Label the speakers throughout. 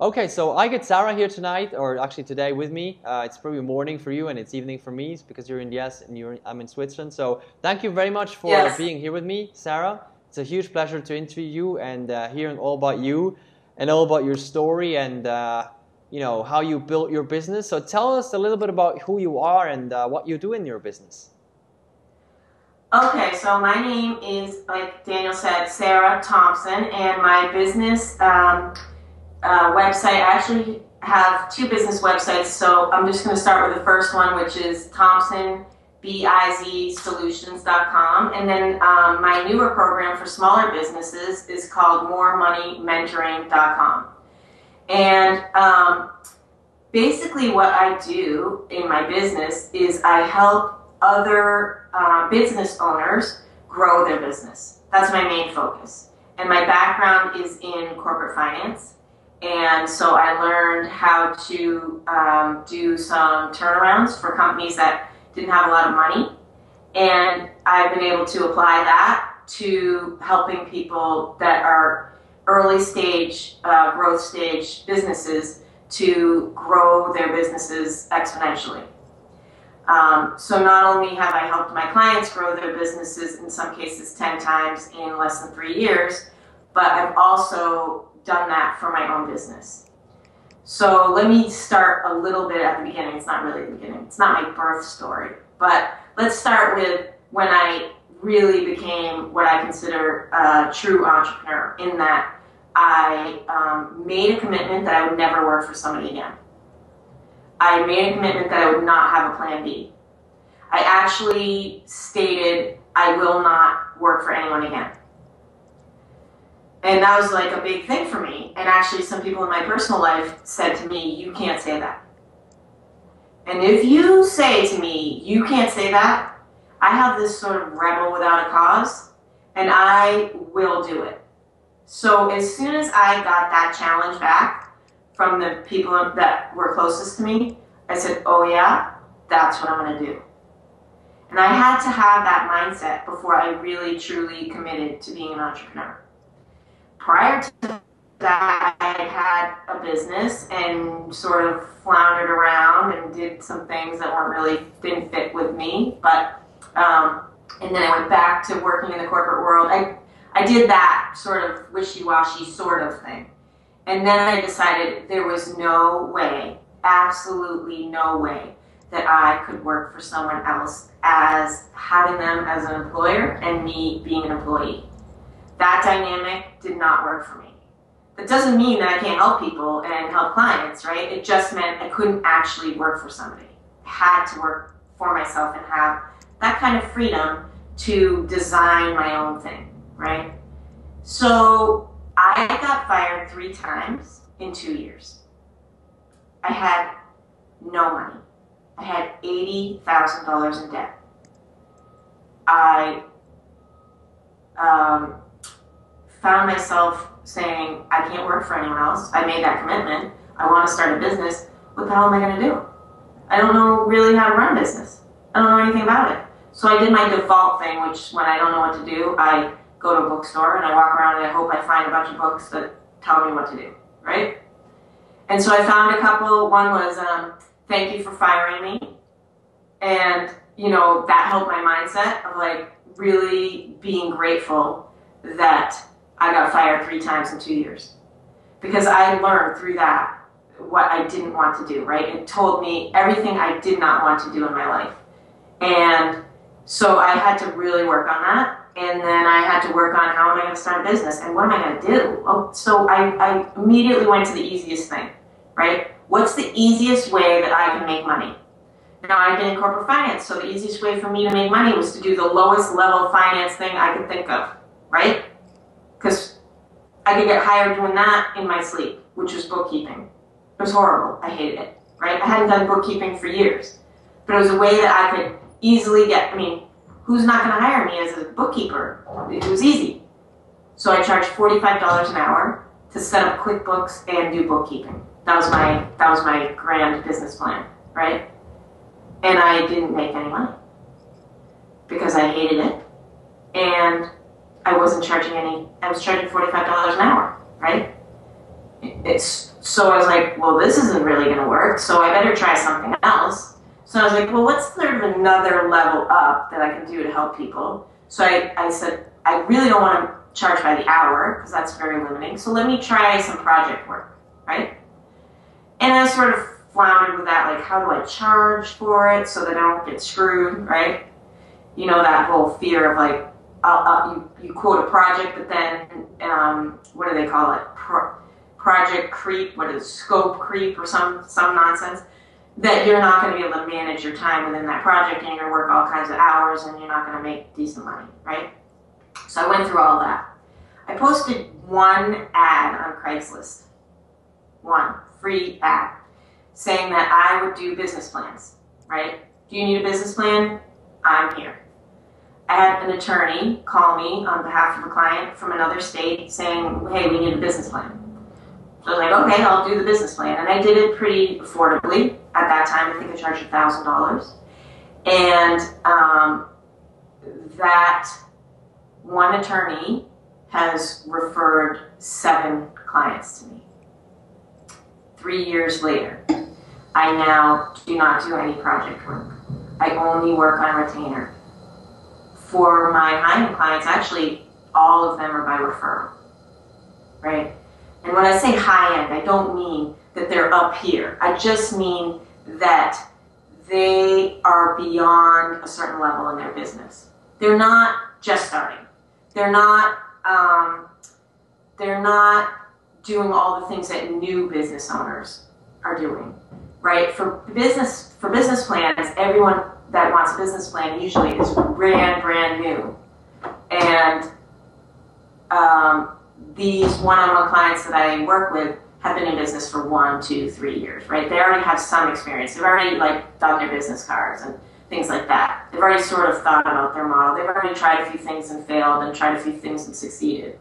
Speaker 1: Okay, so I get Sarah here tonight, or actually today with me. Uh, it's probably morning for you and it's evening for me because you're in the US and you're, I'm in Switzerland. So thank you very much for
Speaker 2: Yes.
Speaker 1: being here with me, Sarah. It's a huge pleasure to interview you and uh, hearing all about you and all about your story and uh, you know how you built your business. So tell us a little bit about who you are and uh, what you do in your business.
Speaker 2: Okay, so my name is, like Daniel said, Sarah Thompson, and my business um, uh, website, I actually have two business websites, so I'm just going to start with the first one, which is Thompson, B-I-Z-solutions.com. And then um, my newer program for smaller businesses is called moremoneymentoring.com. And um, basically what I do in my business is I help other uh, business owners grow their business. That's my main focus. And my background is in corporate finance. And so I learned how to um, do some turnarounds for companies that didn't have a lot of money. And I've been able to apply that to helping people that are early stage, uh, growth stage businesses to grow their businesses exponentially. Um, so not only have I helped my clients grow their businesses in some cases 10 times in less than three years, but I've also done that for my own business. So let me start a little bit at the beginning. It's not really the beginning. It's not my birth story, but let's start with when I really became what I consider a true entrepreneur in that I um, made a commitment that I would never work for somebody again. I made a commitment that I would not have a plan B. I actually stated I will not work for anyone again. And that was like a big thing for me. And actually, some people in my personal life said to me, You can't say that. And if you say to me, You can't say that, I have this sort of rebel without a cause, and I will do it. So as soon as I got that challenge back from the people that were closest to me, I said, Oh, yeah, that's what I'm going to do. And I had to have that mindset before I really truly committed to being an entrepreneur. Prior to that, I had a business and sort of floundered around and did some things that weren't really didn't fit with me. But um, and then I went back to working in the corporate world. I I did that sort of wishy-washy sort of thing, and then I decided there was no way, absolutely no way, that I could work for someone else as having them as an employer and me being an employee. That dynamic did not work for me. That doesn't mean that I can't help people and help clients, right? It just meant I couldn't actually work for somebody. I had to work for myself and have that kind of freedom to design my own thing, right? So I got fired three times in two years. I had no money. I had $80,000 in debt. I um, found myself saying, I can't work for anyone else. I made that commitment. I want to start a business. What the hell am I going to do? I don't know really how to run a business. I don't know anything about it. So I did my default thing, which when I don't know what to do, I go to a bookstore and I walk around and I hope I find a bunch of books that tell me what to do, right? And so I found a couple. One was um, "Thank you for firing me," and you know that helped my mindset of like really being grateful that I got fired three times in two years because I learned through that what I didn't want to do. Right? It told me everything I did not want to do in my life, and so I had to really work on that. And then I had to work on how am I going to start a business and what am I going to do? Oh, so I, I immediately went to the easiest thing, right? What's the easiest way that I can make money? Now, I've been in corporate finance, so the easiest way for me to make money was to do the lowest level finance thing I could think of, right? Because I could get hired doing that in my sleep, which was bookkeeping. It was horrible. I hated it, right? I hadn't done bookkeeping for years. But it was a way that I could easily get, I mean, who's not going to hire me as a bookkeeper? It was easy. So I charged $45 an hour to set up QuickBooks and do bookkeeping. That was my that was my grand business plan, right? And I didn't make any money because I hated it, and I wasn't charging any. I was charging forty five dollars an hour, right? It's so I was like, well, this isn't really going to work, so I better try something else. So I was like, well, what's sort of another level up that I can do to help people? So I, I said, I really don't want to charge by the hour because that's very limiting. So let me try some project work, right? And I sort of floundered with that, like, how do I charge for it so that I don't get screwed, right? You know, that whole fear of like, I'll, you, you quote a project, but then, um, what do they call it? Pro- project creep, what is scope creep or some, some nonsense that you're not going to be able to manage your time within that project and you're going to work all kinds of hours and you're not going to make decent money, right? So I went through all that. I posted one ad on Craigslist, one free ad, saying that I would do business plans, right? Do you need a business plan? I'm here. I had an attorney call me on behalf of a client from another state saying, hey, we need a business plan. So I was like, okay, I'll do the business plan. And I did it pretty affordably. At that time, I think I charged $1,000. And um, that one attorney has referred seven clients to me. Three years later, I now do not do any project work. I only work on retainer. For my high-end clients, actually, all of them are by referral, right? And when I say high-end, I don't mean that they're up here. I just mean that they are beyond a certain level in their business. They're not just starting. They're not. Um, they're not doing all the things that new business owners are doing, right? For business for business plans, everyone that wants a business plan usually is brand brand new, and um, these one-on-one clients that I work with have been in business for one, two, three years, right? They already have some experience. They've already like done their business cards and things like that. They've already sort of thought about their model. They've already tried a few things and failed and tried a few things and succeeded.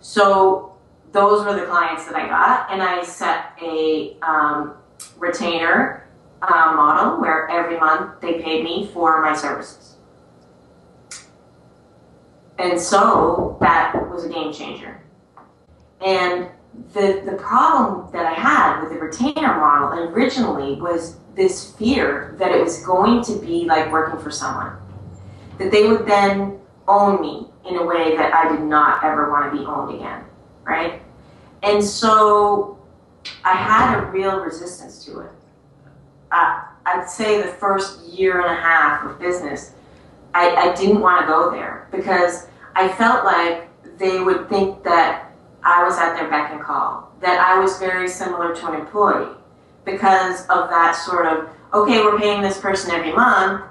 Speaker 2: So those were the clients that I got, and I set a um, retainer uh, model where every month they paid me for my services. And so that was a game changer. And the, the problem that I had with the retainer model originally was this fear that it was going to be like working for someone. That they would then own me in a way that I did not ever want to be owned again, right? And so I had a real resistance to it. Uh, I'd say the first year and a half of business, I, I didn't want to go there because I felt like they would think that I was at their beck and call, that I was very similar to an employee because of that sort of, okay, we're paying this person every month,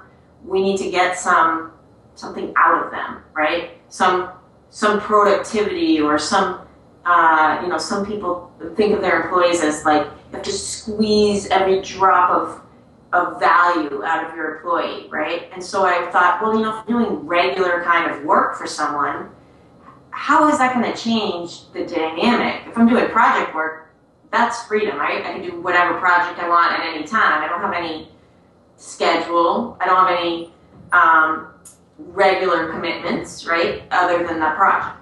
Speaker 2: we need to get some something out of them, right? Some some productivity or some uh, you know, some people think of their employees as like have to squeeze every drop of of value out of your employee, right? And so I thought, well, you know, if doing regular kind of work for someone, how is that going to change the dynamic? If I'm doing project work, that's freedom, right? I can do whatever project I want at any time. I don't have any schedule. I don't have any um, regular commitments, right? Other than that project.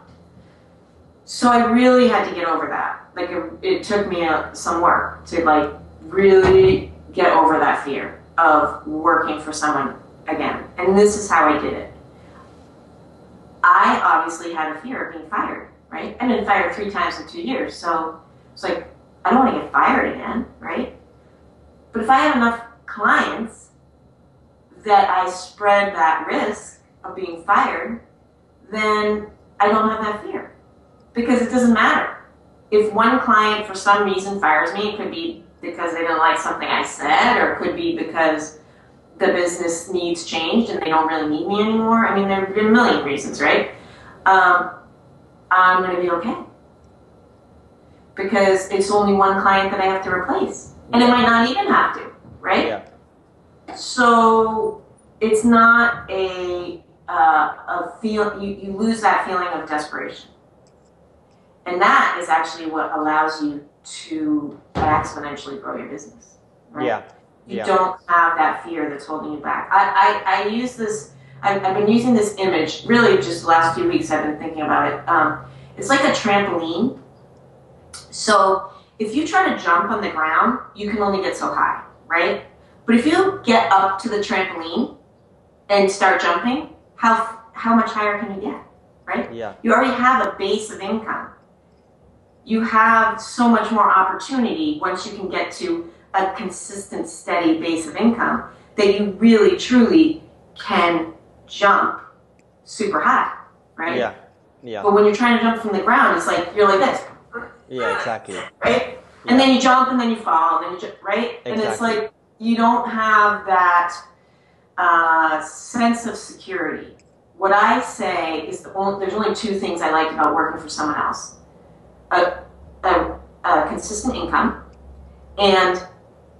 Speaker 2: So I really had to get over that. Like it, it took me a, some work to like really get over that fear of working for someone again. And this is how I did it. I obviously had a fear of being fired, right? I've been fired three times in two years, so it's like I don't want to get fired again, right? But if I have enough clients that I spread that risk of being fired, then I don't have that fear because it doesn't matter. If one client for some reason fires me, it could be because they didn't like something I said, or it could be because the business needs changed and they don't really need me anymore. I mean, there have been a million reasons, right? Um, I'm going to be okay. Because it's only one client that I have to replace. And it might not even have to, right?
Speaker 1: Yeah.
Speaker 2: So it's not a, uh, a feel, you, you lose that feeling of desperation. And that is actually what allows you to exponentially grow your business. Right?
Speaker 1: Yeah.
Speaker 2: You
Speaker 1: Yeah.
Speaker 2: don't have that fear that's holding you back. I, I, I use this, I've, I've been using this image really just the last few weeks I've been thinking about it. Um, it's like a trampoline. So if you try to jump on the ground, you can only get so high, right? But if you get up to the trampoline and start jumping, how how much higher can you get, right?
Speaker 1: Yeah.
Speaker 2: You already have a base of income. You have so much more opportunity once you can get to a consistent, steady base of income that you really, truly can jump super high, right?
Speaker 1: Yeah. Yeah.
Speaker 2: But when you're trying to jump from the ground, it's like you're like this,
Speaker 1: Yeah. Exactly.
Speaker 2: right? And then you jump and then you fall and then you jump, right? Exactly. And it's like you don't have that uh, sense of security. What I say is the only, there's only two things I like about working for someone else: a, a, a consistent income and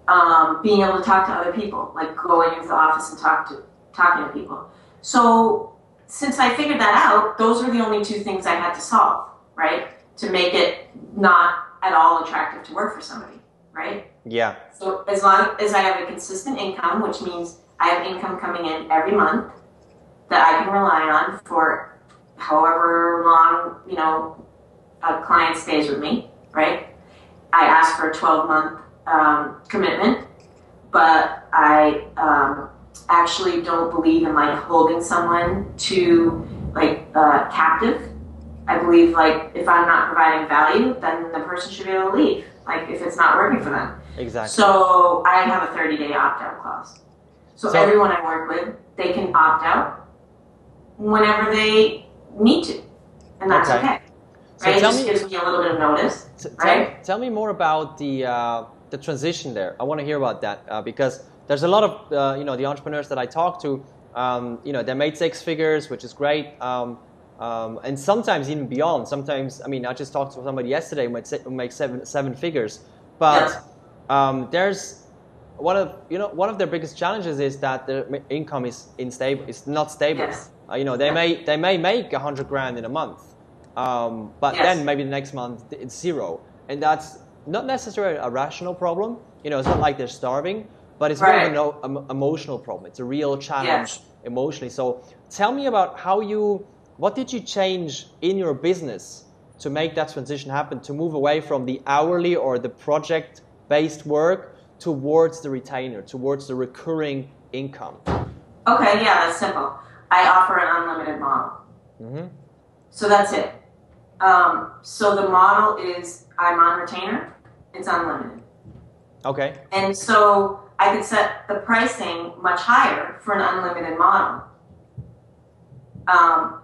Speaker 2: um, being able to talk to other people, like going into the office and talk to talking to people. So since I figured that out, those were the only two things I had to solve, right? To make it not at all attractive to work for somebody, right?
Speaker 1: Yeah.
Speaker 2: So as long as I have a consistent income, which means I have income coming in every month that I can rely on for however long, you know, a client stays with me, right? I ask for a 12 month um, commitment, but I um, actually don't believe in like holding someone to like uh, captive. I believe like if I'm not providing value, then the person should be able to leave. Like if it's not working for them.
Speaker 1: Exactly.
Speaker 2: So I have a 30 day opt out clause. So,
Speaker 1: So-
Speaker 2: everyone I work with, they can opt out whenever they need to, and that's
Speaker 1: Okay.
Speaker 2: okay.
Speaker 1: So
Speaker 2: right? It
Speaker 1: tell
Speaker 2: just
Speaker 1: me-
Speaker 2: gives me a little bit of notice.
Speaker 1: T- tell,
Speaker 2: Right?
Speaker 1: tell me more about the uh, the transition there. I want to hear about that uh, because there's a lot of uh, you know the entrepreneurs that I talk to. Um, you know they made six figures, which is great, um, um, and sometimes even beyond. Sometimes I mean I just talked to somebody yesterday who made, se- who makes seven seven figures, but um, there's one of you know one of their biggest challenges is that their income is unstable. It's not stable.
Speaker 2: Yes.
Speaker 1: Uh, you know they may they may make a hundred grand in a month, um, but
Speaker 2: Yes.
Speaker 1: then maybe the next month it's zero, and that's not necessarily a rational problem. You know, it's not like they're starving, but it's more of an emotional problem. It's a real challenge
Speaker 2: Yes.
Speaker 1: emotionally. So tell me about how you, what did you change in your business to make that transition happen, to move away from the hourly or the project-based work towards the retainer, towards the recurring income.
Speaker 2: Okay, yeah, that's simple. I offer an unlimited model.
Speaker 1: hmm
Speaker 2: So that's it. Um, so the model is I'm on retainer, it's unlimited.
Speaker 1: Okay.
Speaker 2: And so I could set the pricing much higher for an unlimited model. Um,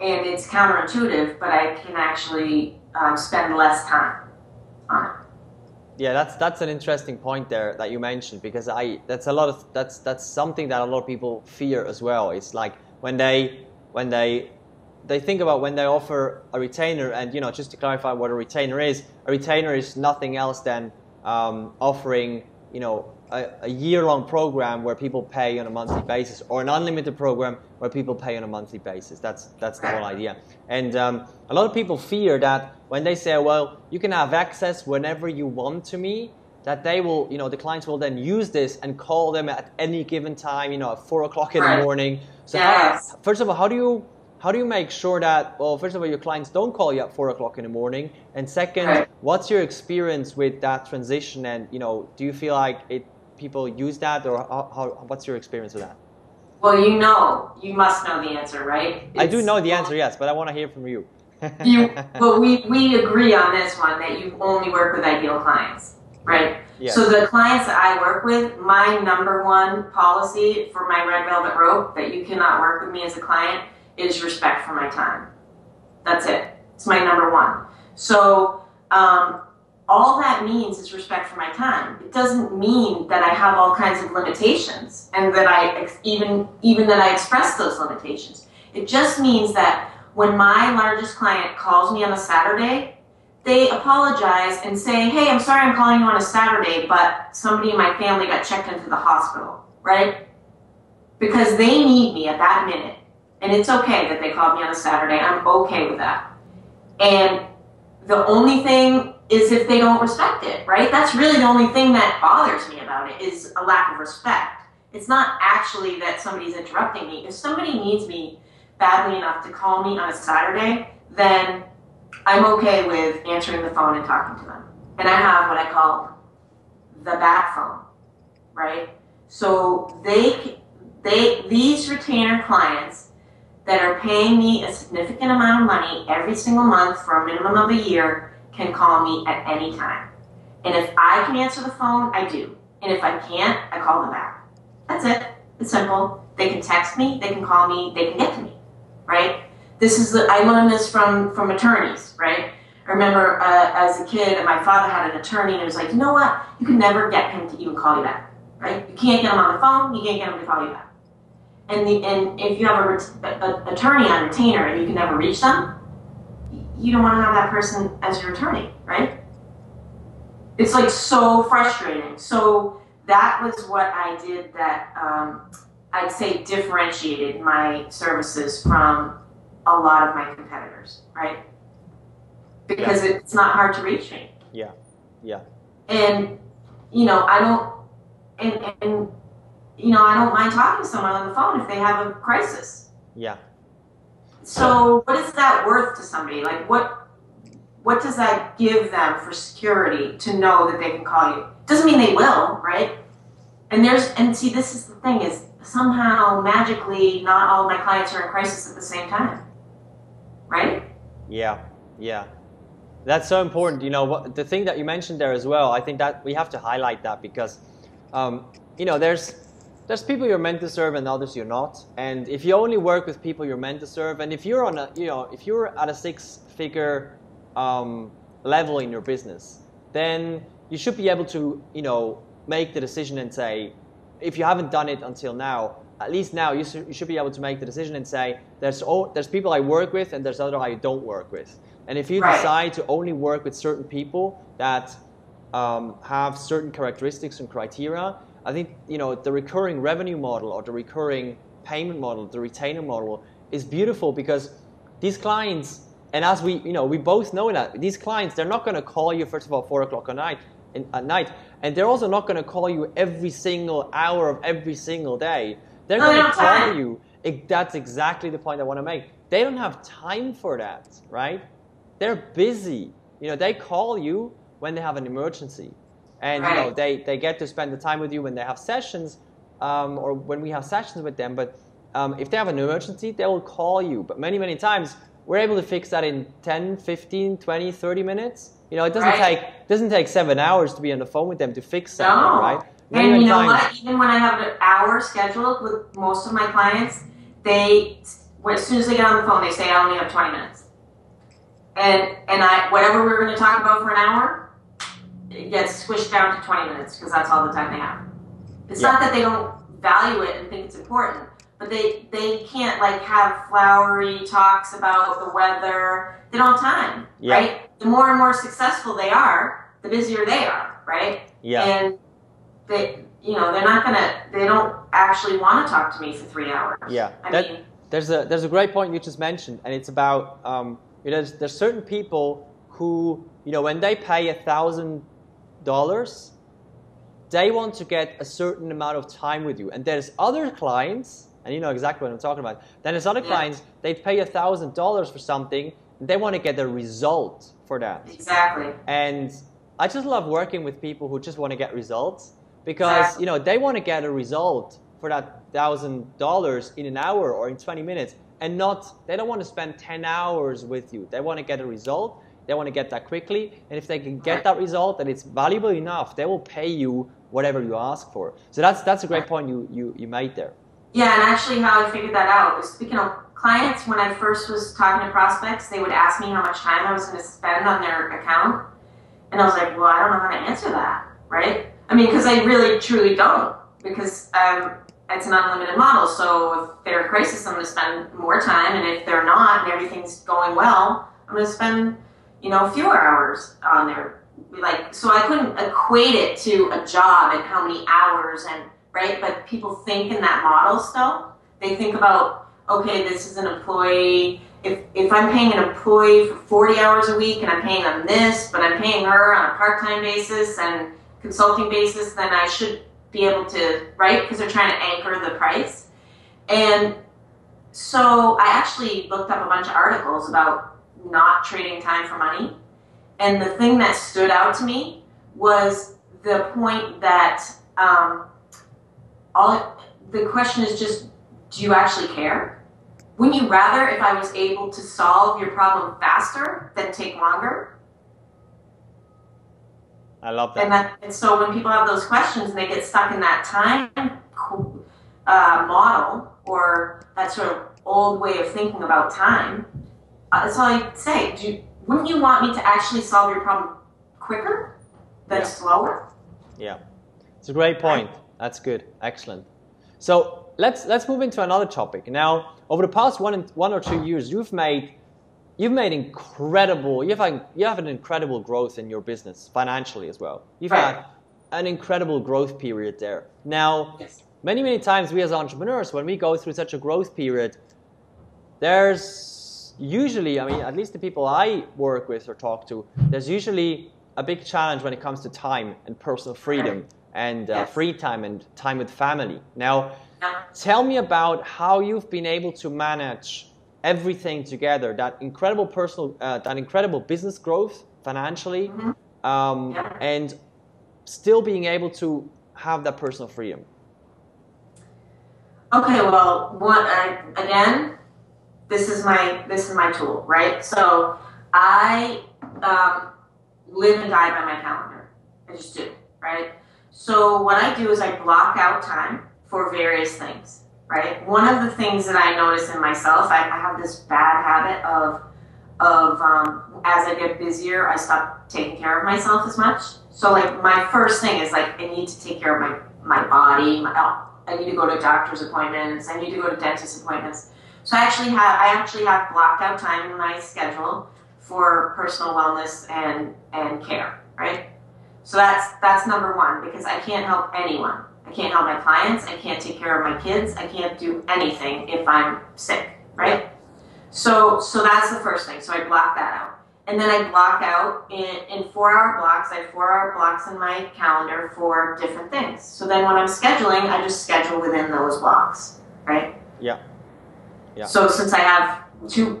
Speaker 2: and it's counterintuitive, but I can actually um, spend less time on it.
Speaker 1: Yeah, that's that's an interesting point there that you mentioned because I that's a lot of that's that's something that a lot of people fear as well. It's like when they when they they think about when they offer a retainer and you know just to clarify what a retainer is, a retainer is nothing else than um, offering you know a, a year-long program where people pay on a monthly basis or an unlimited program where people pay on a monthly basis. That's that's the whole idea. And um, a lot of people fear that when they say, well, you can have access whenever you want to me, that they will, you know, the clients will then use this and call them at any given time, you know, at four o'clock in the morning. So
Speaker 2: Yes.
Speaker 1: how, first of all, how do you how do you make sure that well, first of all, your clients don't call you at four o'clock in the morning, and second, what's your experience with that transition? And you know, do you feel like it people use that, or how, how, what's your experience with that?
Speaker 2: Well, you know, you must know the answer, right?
Speaker 1: I do know the answer, yes, but I want to hear from you.
Speaker 2: you well we, we agree on this one that you only work with ideal clients right
Speaker 1: Yes.
Speaker 2: so the clients that i work with my number one policy for my red velvet rope that you cannot work with me as a client is respect for my time. That's it. It's my number one. So um, all that means is respect for my time. It doesn't mean that i have all kinds of limitations and that i ex- even even that i express those limitations. It just means that when my largest client calls me on a Saturday, they apologize and say, Hey, I'm sorry I'm calling you on a Saturday, but somebody in my family got checked into the hospital, right? Because they need me at that minute. And it's okay that they called me on a Saturday. I'm okay with that. And the only thing is if they don't respect it, right? That's really the only thing that bothers me about it is a lack of respect. It's not actually that somebody's interrupting me. If somebody needs me badly enough to call me on a Saturday, then I'm okay with answering the phone and talking to them. and I have what I call the bat phone, right? So they they these retainer clients that are paying me a significant amount of money every single month for a minimum of a year can call me at any time. And if I can answer the phone, I do. And if I can't, I call them back. That's it. It's simple. They can text me, they can call me, they can get to me, right? This is the, I learned this from from attorneys, right? I remember uh, as a kid, my father had an attorney, and it was like, you know what? You can never get him to even call you back, right? You can't get him on the phone. You can't get him to call you back. And the, and if you have a, attorney on retainer and you can never reach them, you don't want to have that person as your attorney, right? It's like so frustrating. So that was what I did that um, I'd say differentiated my services from a lot of my competitors, right? Because yeah. it's not hard to reach me.
Speaker 1: Yeah, yeah.
Speaker 2: And you know, I don't, and, and you know, I don't mind talking to someone on the phone if they have a crisis.
Speaker 1: Yeah.
Speaker 2: So, what is that worth to somebody? Like, what what does that give them for security to know that they can call you? Doesn't mean they will, right? And there's and see, this is the thing is somehow magically not all my clients are in crisis at the same time, right?
Speaker 1: Yeah, yeah. That's so important. You know, what, the thing that you mentioned there as well. I think that we have to highlight that because, um, you know, there's there's people you're meant to serve and others you're not. And if you only work with people you're meant to serve, and if you're on a, you know, if you're at a six-figure um, level in your business, then you should be able to, you know, make the decision and say, if you haven't done it until now, at least now you, you should be able to make the decision and say, there's oh, there's people I work with and there's other I don't work with. And if you right. decide to only work with certain people that um, have certain characteristics and criteria, I think you know the recurring revenue model or the recurring payment model, the retainer model is beautiful because these clients, and as we you know we both know that these clients they're not going to call you first of all four o'clock at night, in, at night, and they're also not going to call you every single hour of every single day. They're going to uh-huh. call you. It, that's exactly the point I want to make. They don't have time for that, right? They're busy. You know, they call you when they have an emergency and right. you know they, they get to spend the time with you when they have sessions um, or when we have sessions with them. But um, if they have an emergency they will call you. But many many times we're able to fix that in 10 15 20 30 minutes. You know it doesn't right. take doesn't take seven hours to be on the phone with them to fix something no. right?
Speaker 2: Many, and you know times, what? Even when i have an hour scheduled with most of my clients they as soon as they get on the phone they say i only have 20 minutes. And and i whatever we're going to talk about for an hour it gets squished down to 20 minutes because that's all the time they have. It's yeah. not that they don't value it and think it's important, but they they can't like have flowery talks about the weather. They don't have time, yeah. right? The more and more successful they are, the busier they are, right?
Speaker 1: Yeah.
Speaker 2: And they, you know, they're not gonna. They don't actually want to talk to me for three hours.
Speaker 1: Yeah. I that, mean, there's a there's a great point you just mentioned, and it's about um, you know, there's, there's certain people who you know when they pay a thousand dollars, they want to get a certain amount of time with you. And there's other clients, and you know exactly what I'm talking about. Then there's other yeah. clients, they pay a thousand dollars for something, and they want to get a result for that.
Speaker 2: Exactly.
Speaker 1: And I just love working with people who just want to get results because exactly. you know they want to get a result for that thousand dollars in an hour or in 20 minutes and not they don't want to spend 10 hours with you they want to get a result they want to get that quickly. And if they can get that result and it's valuable enough, they will pay you whatever you ask for. So that's that's a great point you, you, you made there.
Speaker 2: Yeah, and actually how I figured that out is speaking of clients, when I first was talking to prospects, they would ask me how much time I was going to spend on their account. And I was like, well, I don't know how to answer that, right? I mean, because I really, truly don't, because um, it's an unlimited model. So if they're a crisis, I'm going to spend more time. And if they're not and everything's going well, I'm going to spend you know, fewer hours on there. Like, so I couldn't equate it to a job and how many hours and, right? But people think in that model still. They think about, okay, this is an employee. If, if I'm paying an employee for 40 hours a week and I'm paying them this, but I'm paying her on a part-time basis and consulting basis, then I should be able to, right? Because they're trying to anchor the price. And so I actually looked up a bunch of articles about not trading time for money. and the thing that stood out to me was the point that um, all the question is just, do you actually care? Wouldn't you rather if I was able to solve your problem faster than take longer?
Speaker 1: I love that.
Speaker 2: And, that, and so when people have those questions and they get stuck in that time uh, model or that sort of old way of thinking about time, Uh, that's all I say. Do you, wouldn't you want me to actually solve your problem quicker than
Speaker 1: Yeah.
Speaker 2: slower?
Speaker 1: Yeah, it's a great point. That's good. Excellent. So let's let's move into another topic. Now, over the past one one or two years, you've made you've made incredible. You've had, you have an incredible growth in your business financially as well. You've
Speaker 2: Right.
Speaker 1: had an incredible growth period there. Now,
Speaker 2: Yes.
Speaker 1: many many times we as entrepreneurs, when we go through such a growth period, there's usually, I mean, at least the people I work with or talk to, there's usually a big challenge when it comes to time and personal freedom and uh,
Speaker 2: Yes.
Speaker 1: free time and time with family. Now, tell me about how you've been able to manage everything together that incredible personal, uh, that incredible business growth financially,
Speaker 2: Mhm.
Speaker 1: um, and still being able to have that personal freedom.
Speaker 2: Okay, well, one I, again, this is my this is my tool, right? So I um, live and die by my calendar. I just do, right? So what I do is I block out time for various things, right? One of the things that I notice in myself, I, I have this bad habit of of um, as I get busier, I stop taking care of myself as much. So like my first thing is like I need to take care of my my body. My, I need to go to doctor's appointments. I need to go to dentist appointments. So I actually have I actually have blocked out time in my schedule for personal wellness and and care, right? So that's that's number one because I can't help anyone. I can't help my clients. I can't take care of my kids. I can't do anything if I'm sick, right? So so that's the first thing. So I block that out. And then I block out in, in four hour blocks. I have four hour blocks in my calendar for different things. So then when I'm scheduling, I just schedule within those blocks, right?
Speaker 1: Yeah. Yeah.
Speaker 2: So since I have two,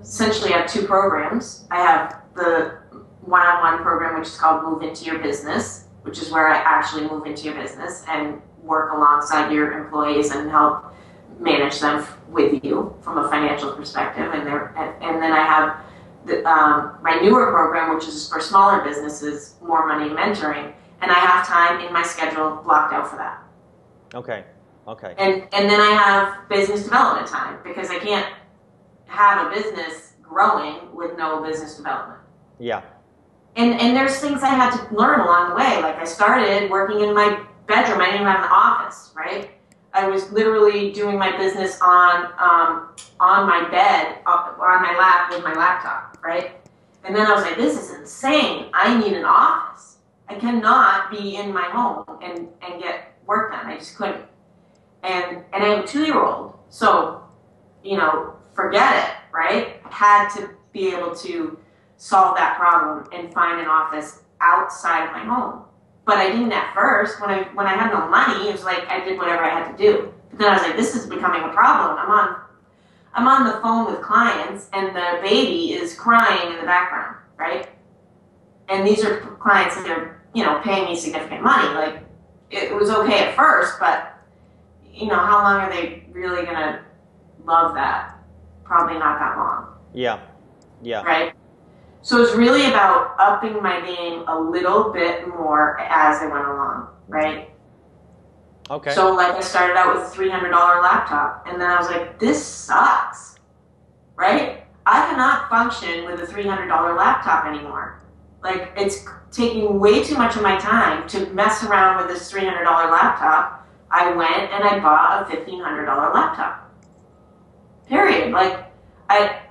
Speaker 2: essentially I have two programs. I have the one-on-one program, which is called Move Into Your Business, which is where I actually move into your business and work alongside your employees and help manage them f- with you from a financial perspective. And there, and, and then I have the, um, my newer program, which is for smaller businesses, More Money Mentoring, and I have time in my schedule blocked out for that.
Speaker 1: Okay. Okay.
Speaker 2: And and then I have business development time because I can't have a business growing with no business development.
Speaker 1: Yeah.
Speaker 2: And and there's things I had to learn along the way. Like I started working in my bedroom. I didn't even have an office, right? I was literally doing my business on um, on my bed, uh, on my lap with my laptop, right? And then I was like, this is insane. I need an office. I cannot be in my home and, and get work done. I just couldn't. And and I have a two year old, so you know, forget it, right? I had to be able to solve that problem and find an office outside of my home. But I didn't at first. When I when I had no money, it was like I did whatever I had to do. But then I was like, this is becoming a problem. I'm on I'm on the phone with clients and the baby is crying in the background, right? And these are clients that are, you know, paying me significant money. Like it was okay at first, but you know, how long are they really gonna love that? Probably not that long
Speaker 1: Yeah. Yeah.
Speaker 2: right? So it's really about upping my game a little bit more as I went along, right?
Speaker 1: Okay.
Speaker 2: So like I started out with a three hundred dollar laptop, and then I was like, this sucks, right? I cannot function with a three hundred dollar laptop anymore. Like it's taking way too much of my time to mess around with this three hundred dollar laptop. I went and I bought a fifteen hundred dollar laptop. Period. Like I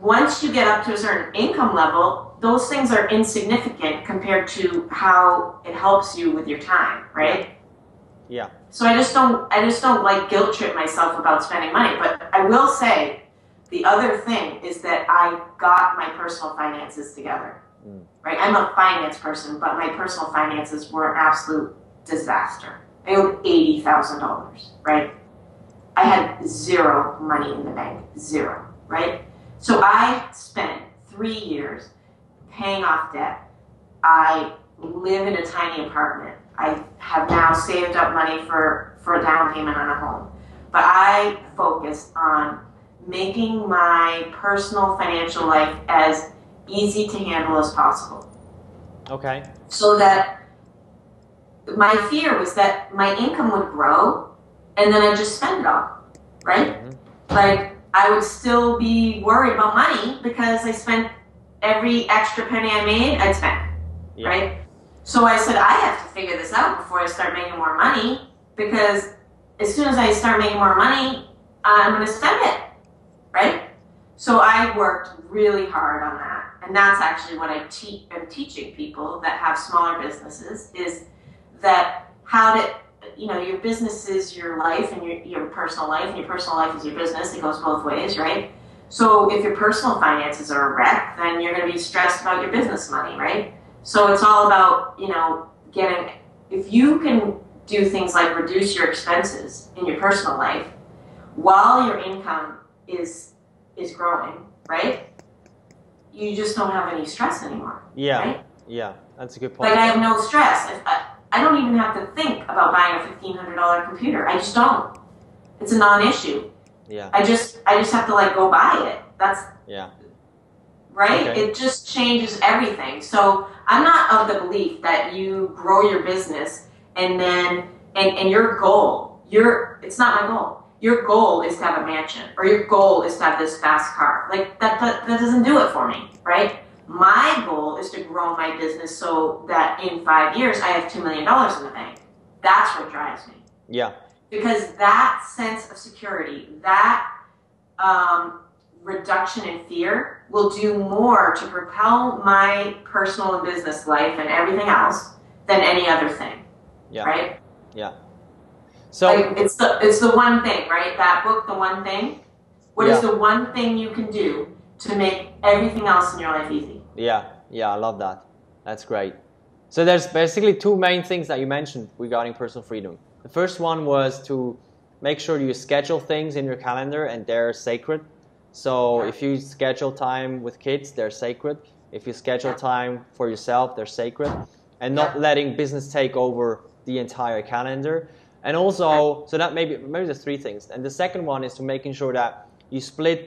Speaker 2: once you get up to a certain income level, those things are insignificant compared to how it helps you with your time, right?
Speaker 1: Yeah.
Speaker 2: So I just don't I just don't like guilt trip myself about spending money. But I will say the other thing is that I got my personal finances together.
Speaker 1: Mm.
Speaker 2: Right? I'm a finance person, but my personal finances were an absolute disaster. I owed eighty thousand dollars, right? I had zero money in the bank. Zero, right? So I spent three years paying off debt. I live in a tiny apartment. I have now saved up money for, for a down payment on a home. But I focus on making my personal financial life as easy to handle as possible.
Speaker 1: Okay.
Speaker 2: So that my fear was that my income would grow and then I'd just spend it all, right?
Speaker 1: Mm-hmm.
Speaker 2: Like I would still be worried about money because I spent every extra penny I made, I'd spend,
Speaker 1: Yeah.
Speaker 2: right? So I said, I have to figure this out before I start making more money because as soon as I start making more money, I'm going to spend it, right? So I worked really hard on that. And that's actually what I te- am teaching people that have smaller businesses is that how to, you know, your business is your life and your, your personal life, and your personal life is your business. It goes both ways, right? So if your personal finances are a wreck, then you're going to be stressed about your business money, right? So it's all about, you know, getting, if you can do things like reduce your expenses in your personal life while your income is is growing, right? You just don't have any stress anymore.
Speaker 1: Yeah.
Speaker 2: Right?
Speaker 1: Yeah. That's a good point.
Speaker 2: Like I have no stress. If I, I don't even have to think about buying a fifteen hundred dollar computer. I just don't. It's a non-issue.
Speaker 1: yeah.
Speaker 2: I just I just have to like go buy it. That's
Speaker 1: Yeah.
Speaker 2: right?
Speaker 1: Okay.
Speaker 2: It just changes everything. So I'm not of the belief that you grow your business and then and, and your goal, your it's not my goal. Your goal is to have a mansion or your goal is to have this fast car. Like that that, that doesn't do it for me, right? My goal is to grow my business so that in five years I have two million dollars in the bank. That's what drives me
Speaker 1: Yeah.
Speaker 2: because that sense of security, that um, reduction in fear, will do more to propel my personal and business life and everything else than any other thing.
Speaker 1: Yeah.
Speaker 2: Right? Yeah.
Speaker 1: So
Speaker 2: like it's the it's the one thing, right? That book, the one thing. What is the one thing you can do to make everything else in your life easy?
Speaker 1: Yeah, yeah, I love that. That's great. So there's basically two main things that you mentioned regarding personal freedom. The first one was to make sure you schedule things in your calendar and they're sacred. So
Speaker 2: Yeah.
Speaker 1: if you schedule time with kids, they're sacred. If you schedule
Speaker 2: Yeah.
Speaker 1: time for yourself, they're sacred. And not
Speaker 2: Yeah.
Speaker 1: letting business take over the entire calendar. And also, so that maybe maybe there's three things. And the second one is to making sure that you split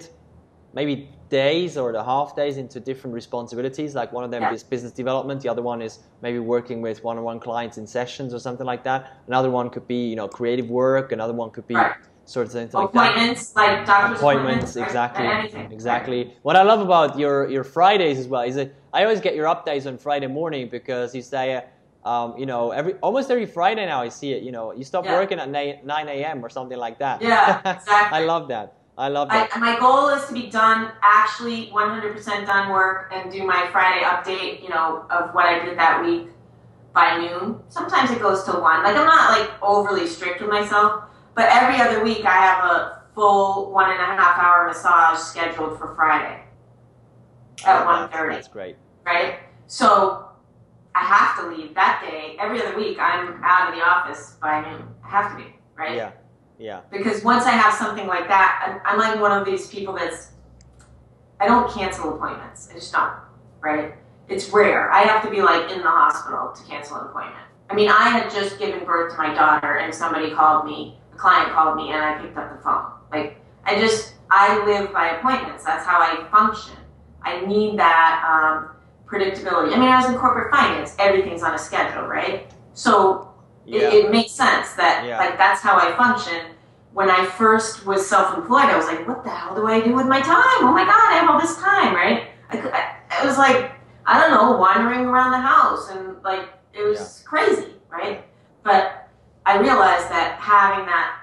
Speaker 1: maybe days or the half days into different responsibilities. Like one of them is business development. The other one is maybe working with one-on-one clients in sessions or something like that. Another one could be you know creative work. Another one could be
Speaker 2: Right.
Speaker 1: sort of things like that.
Speaker 2: appointments, like doctor's
Speaker 1: Appointments,
Speaker 2: right?
Speaker 1: exactly, exactly. What I love about your your Fridays as well is that I always get your updates on Friday morning because you say. Uh, um, you know, every almost every Friday now I see it. You know, you stop
Speaker 2: Yeah.
Speaker 1: working at nine, 9 a.m. or something like that.
Speaker 2: Yeah, exactly.
Speaker 1: I love that. I love
Speaker 2: I, my goal is to be done, actually 100% done work, and do my Friday update, you know, of what I did that week by noon. Sometimes it goes to one. Like I'm not like overly strict with myself, but every other week I have a full one and a half hour massage scheduled for Friday at
Speaker 1: that.
Speaker 2: 1.30
Speaker 1: That's great.
Speaker 2: right? So I have to leave that day. Every other week, I'm out of the office by noon. I have to be, right?
Speaker 1: Yeah, yeah,
Speaker 2: Because once I have something like that, I'm, I'm like one of these people that's, I don't cancel appointments. I just don't, right? It's rare. I have to be like in the hospital to cancel an appointment. I mean, I had just given birth to my daughter, and somebody called me, a client called me, and I picked up the phone. Like, I just, I live by appointments. That's how I function. I need that um, predictability. I mean, I was in corporate finance. Everything's on a schedule, right? So
Speaker 1: yeah,
Speaker 2: it, it makes sense that
Speaker 1: Yeah.
Speaker 2: like that's how I function. When I first was self-employed, I was like, "What the hell do I do with my time? Oh my god, I have all this time, right?" I, I, I was like, I don't know, wandering around the house, and like it was crazy, right? But I realized that having that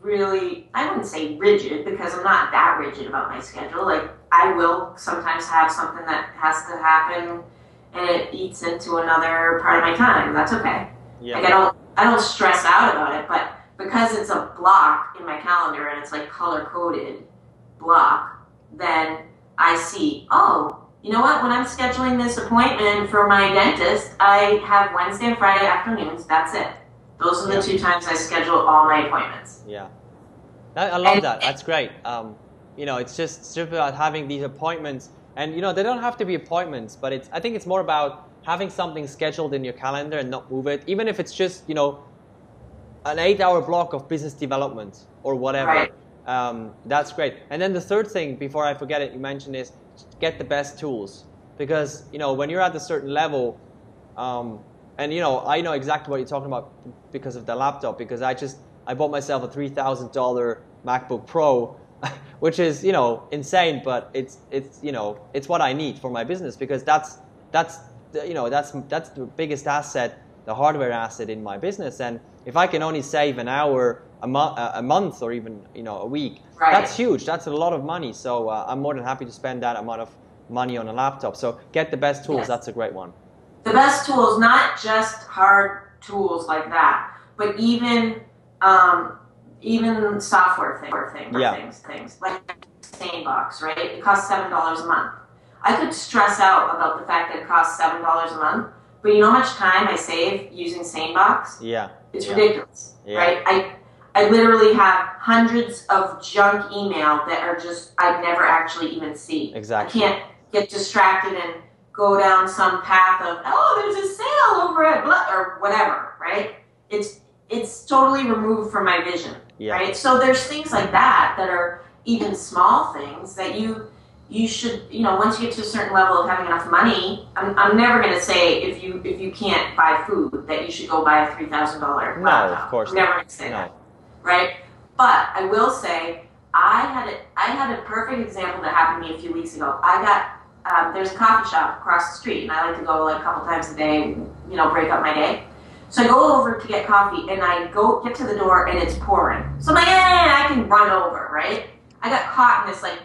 Speaker 2: really, I wouldn't say rigid because I'm not that rigid about my schedule. Like I will sometimes have something that has to happen, and it eats into another part of my time. That's okay.
Speaker 1: Yeah,
Speaker 2: Like I don't I don't stress out about it, but because it's a block in my calendar and it's like color coded block, then I see, oh, you know what, when I'm scheduling this appointment for my dentist, I have Wednesday and Friday afternoons, that's it. Those are the
Speaker 1: Yeah.
Speaker 2: two times I schedule all my appointments.
Speaker 1: yeah. I, love
Speaker 2: And-
Speaker 1: that. That's great. Um, you know, it's just, just about having these appointments, and you know, they don't have to be appointments, but it's I think it's more about having something scheduled in your calendar and not move it, even if it's just you know, an eight-hour block of business development or whatever.
Speaker 2: Right.
Speaker 1: Um, that's great. And then the third thing, before I forget it, you mentioned is get the best tools because you know when you're at a certain level, um, and you know I know exactly what you're talking about because of the laptop because I just I bought myself a three thousand dollar MacBook Pro, which is you know insane, but it's it's you know it's what I need for my business because that's that's you know that's that's the biggest asset, the hardware asset in my business, and if I can only save an hour a, mo- a month or even you know a week,
Speaker 2: Right.
Speaker 1: that's huge. That's a lot of money. So uh, I'm more than happy to spend that amount of money on a laptop. So get the best tools.
Speaker 2: Yes.
Speaker 1: That's a great one.
Speaker 2: the best tools, not just hard tools like that, but even um, even software thing, or thing,
Speaker 1: Yeah.
Speaker 2: things, things like SaneBox, right? It costs seven dollars a month. I could stress out about the fact that it costs seven dollars a month, but you know how much time I save using SaneBox?
Speaker 1: Yeah.
Speaker 2: It's
Speaker 1: Yeah.
Speaker 2: ridiculous,
Speaker 1: Yeah.
Speaker 2: right? I I literally have hundreds of junk email that are just I'd never actually even see.
Speaker 1: Exactly.
Speaker 2: I can't get distracted and go down some path of oh, there's a sale over at blah, or whatever, right? It's it's totally removed from my vision,
Speaker 1: Yeah.
Speaker 2: right? So there's things like that that are even small things that you you should you know once you get to a certain level of having enough money I'm, I'm never going to say if you if you can't buy food that you should go buy a three thousand dollar
Speaker 1: No, of course
Speaker 2: I'm
Speaker 1: not.
Speaker 2: never going to say that right? But I will say, I had a, I had a perfect example that happened to me a few weeks ago. I got um, there's a coffee shop across the street, and I like to go like a couple times a day, you know, break up my day. So I go over to get coffee, and I go get to the door, and it's pouring. So I'm like, eh, I can run over, right? I got caught in this like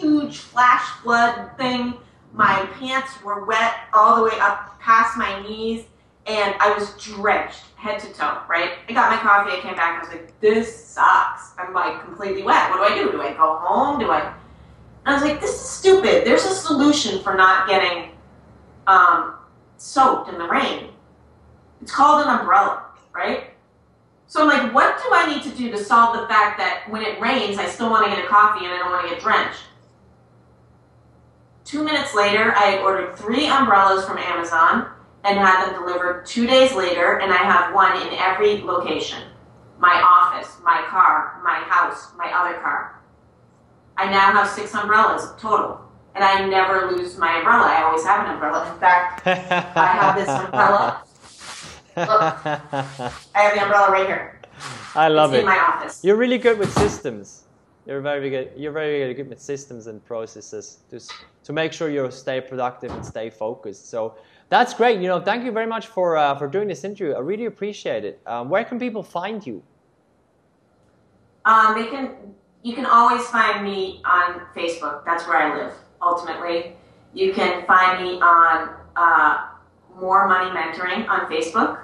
Speaker 2: huge flash flood thing. My pants were wet all the way up past my knees, and I was drenched head to toe, right? I got my coffee, I came back, I was like, this sucks. I'm like completely wet. What do I do? Do I go home? Do I? And I was like, this is stupid. There's a solution for not getting um, soaked in the rain. It's called an umbrella, right? So I'm like, what do I need to do to solve the fact that when it rains, I still want to get a coffee and I don't want to get drenched? Two minutes later, I had ordered three umbrellas from Amazon and had them delivered two days later, and I have one in every location my office, my car, my house, my other car. I now have six umbrellas total, and I never lose my umbrella. I always have an umbrella. In fact,
Speaker 1: I
Speaker 2: have this umbrella. Look, I have the umbrella right here.
Speaker 1: I love
Speaker 2: it's
Speaker 1: it.
Speaker 2: in my office.
Speaker 1: You're really good with systems. You're very good. You're very good with systems and processes to to make sure you stay productive and stay focused. So that's great. You know, thank you very much for uh, for doing this interview. I really appreciate it. Um, where can people find you?
Speaker 2: Um, they can. You can always find me on Facebook. That's where I live. Ultimately, you can find me on uh, More Money Mentoring on Facebook,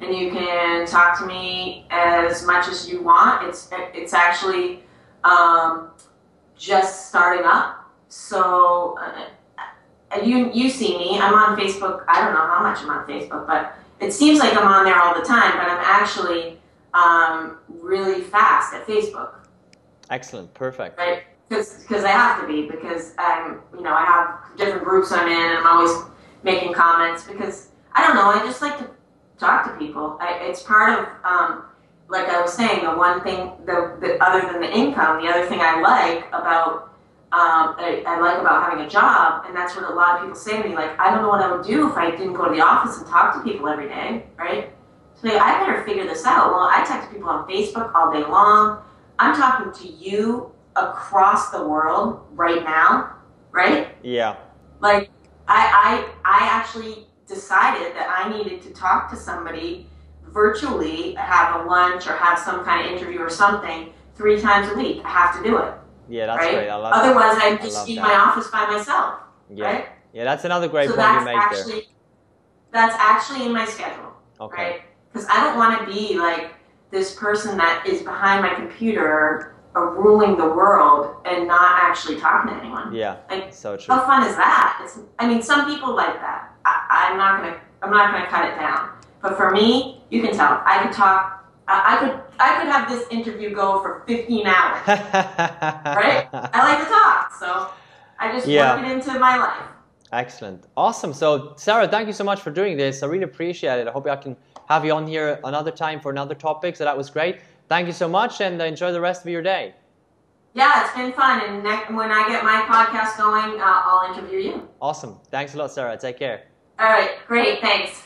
Speaker 2: and you can talk to me as much as you want. It's it's actually um, just starting up, so. Uh, you you see me. I'm on Facebook. I don't know how much I'm on Facebook, but it seems like I'm on there all the time. But I'm actually um, really fast at Facebook,
Speaker 1: Excellent. Perfect.
Speaker 2: right? Because I have to be because I'm you know I have different groups I'm in and I'm always making comments because I don't know I just like to talk to people. I, it's part of um, like I was saying the one thing the, the other than the income the other thing I like about um, I, I like about having a job and that's what a lot of people say to me like I don't know what I would do if I didn't go to the office and talk to people every day, right? So like, I better figure this out. Well, I talk to people on Facebook all day long. I'm talking to you across the world right now, right?
Speaker 1: Yeah.
Speaker 2: Like I I I actually decided that I needed to talk to somebody virtually, have a lunch or have some kind of interview or something three times a week. I have to do it,
Speaker 1: Yeah. That's
Speaker 2: right?
Speaker 1: great. I love.
Speaker 2: Otherwise,
Speaker 1: that.
Speaker 2: I'd just in my office by myself,
Speaker 1: Yeah.
Speaker 2: right?
Speaker 1: Yeah. That's another great
Speaker 2: so
Speaker 1: point you
Speaker 2: that's
Speaker 1: make there.
Speaker 2: actually that's actually in my schedule,
Speaker 1: Okay.
Speaker 2: right? Because I don't want to be like this person that is behind my computer or ruling the world and not actually talking to anyone.
Speaker 1: Yeah.
Speaker 2: Like,
Speaker 1: So true.
Speaker 2: How fun is that? It's, I mean, some people like that. I, I'm not gonna. I'm not gonna cut it down. But for me, you can tell. I could talk. I, I could I could have this interview go for 15 hours, right? I like to talk, so I just
Speaker 1: Yeah.
Speaker 2: work it into my life.
Speaker 1: Excellent. Awesome. So, Sarah, thank you so much for doing this. I really appreciate it. I hope I can have you on here another time for another topic. So, that was great. Thank you so much and enjoy the rest of your day.
Speaker 2: Yeah, it's been fun, and next, when I get my podcast going, uh, I'll interview you.
Speaker 1: Awesome. Thanks a lot, Sarah. Take care.
Speaker 2: All right, great, thanks.